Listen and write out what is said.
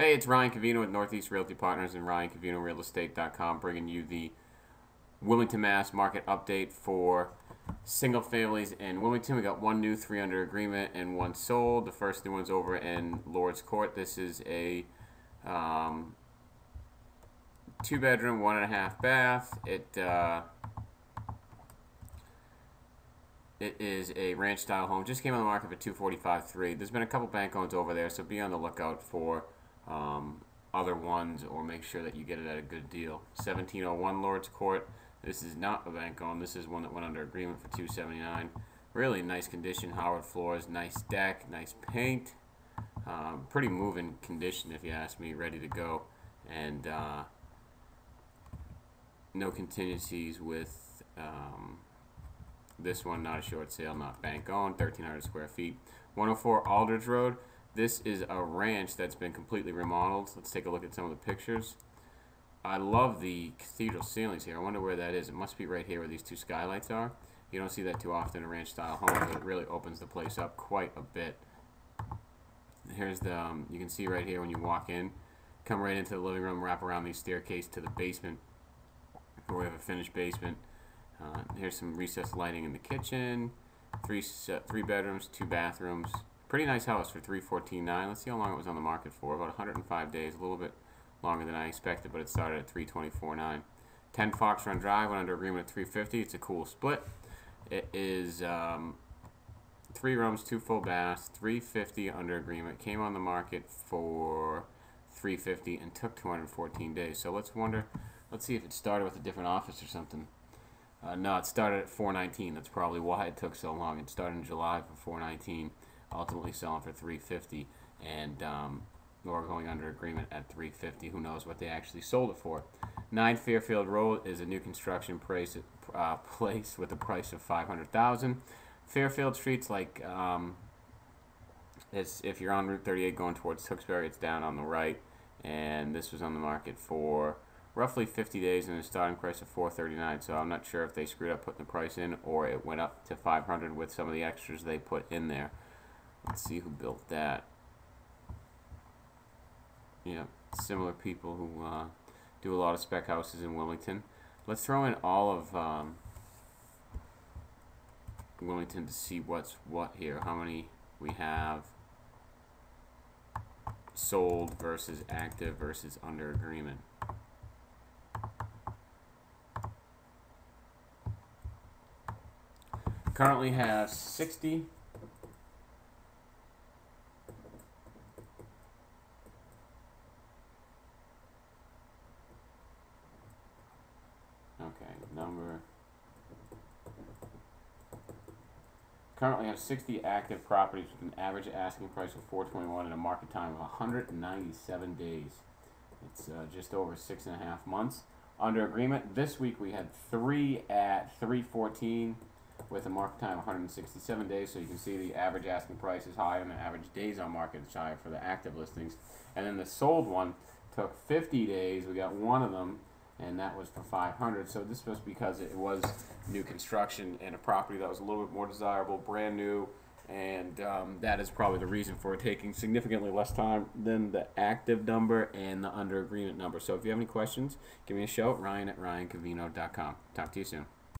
Hey, it's Ryan Covino with Northeast Realty Partners and RyanCovinoRealEstate.com bringing you the Wilmington, Mass market update for single families in Wilmington. We got one new three under agreement and one sold. The first new one's over in Lord's Court. This is a um, two bedroom, one and a half bath. It uh, it is a ranch style home. Just came on the market for 245.3. There's been a couple bank owns over there, so be on the lookout for um, other ones or make sure that you get it at a good deal. 1701 Lord's Court. This is not a bank owned. This is one that went under agreement for 279. Really nice condition. Howard floors, nice deck, nice paint. Um, pretty moving condition if you ask me. Ready to go. And uh, no contingencies with um, this one. Not a short sale, not bank owned. 1,300 square feet. 104 Aldrich Road. This is a ranch that's been completely remodeled. Let's take a look at some of the pictures. I love the cathedral ceilings here. I wonder where that is. It must be right here where these two skylights are. You don't see that too often in a ranch style home, but it really opens the place up quite a bit. Here's the, um, you can see right here when you walk in, come right into the living room, wrap around the staircase to the basement, where we have a finished basement. Uh, here's some recessed lighting in the kitchen, three, three bedrooms, two bathrooms. Pretty nice house for 314.9. Let's see how long it was on the market for. About 105 days, a little bit longer than I expected, but it started at 324.9. 10 Fox Run Drive went under agreement at 350. It's a cool split. It is um, three rooms, two full baths, 350 under agreement. Came on the market for 350 and took 214 days. So let's wonder. Let's see if it started with a different office or something. Uh, no, it started at 419. That's probably why it took so long. It started in July for 419 ultimately selling for 350 and um, or going under agreement at 350 who knows what they actually sold it for. 9 fairfield road is a new construction price, uh, place with a price of 500000 fairfield streets like um, it's if you're on route 38 going towards tewksbury it's down on the right. And this was on the market for roughly 50 days and a starting price of 439 so i'm not sure if they screwed up putting the price in or it went up to 500 with some of the extras they put in there Let's see who built that. Yeah, similar people who uh, do a lot of spec houses in Wilmington. Let's throw in all of um, Wilmington to see what's what here. How many we have sold versus active versus under agreement. Currently have 60 Okay, number. Currently have 60 active properties with an average asking price of 421 and a market time of 197 days. It's uh, just over six and a half months. Under agreement, this week we had three at 314 with a market time of 167 days. So you can see the average asking price is higher and the average days on market is higher for the active listings. And then the sold one took 50 days. We got one of them and that was for 500 so this was because it was new construction and a property that was a little bit more desirable brand new and um, that is probably the reason for it taking significantly less time than the active number and the under agreement number. So if you have any questions give me a shout ryan at ryancovino.com talk to you soon